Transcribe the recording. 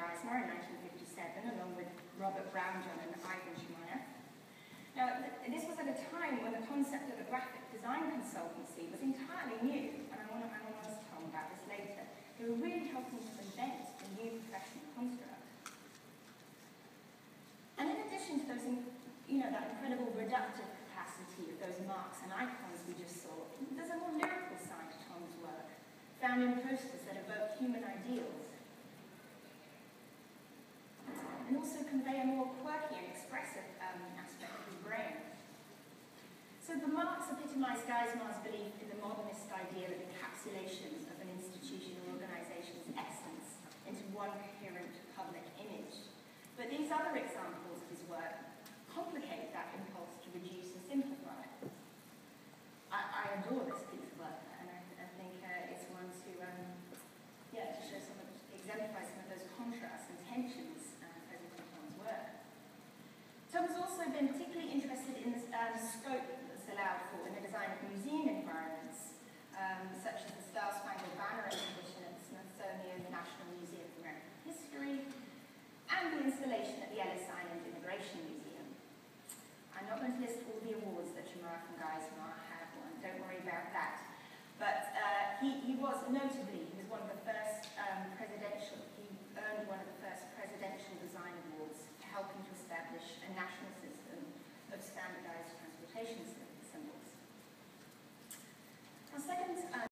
Geismar in 1957, along with Robert Brownjohn and Ivan Chermayeff. Now, this was at a time when the concept of a graphic design consultancy was entirely new, and I want to, want Tom about this later. They were really helping to invent a new professional construct. And in addition to those, you know, that incredible reductive capacity of those marks and icons we just saw, there's a more lyrical side to Tom's work, found in posters that evoke human ideals. expressive um, aspect of brain. So the marks epitomised Geismar's belief in the modernist idea of encapsulation of an institution or organisation's essence into one coherent public image. But these other examples of his work complicate that impulse to reduce and simplify. I, I adore this scope that's allowed for in the design of museum environments, um, such as the Star Spangled Banner exhibition at the Smithsonian, the National Museum of American History, and the installation at the Ellis Island Immigration Museum. I'm not going to list all the awards that Jamar guys Geismar have won, don't worry about that. But uh, he, he was notably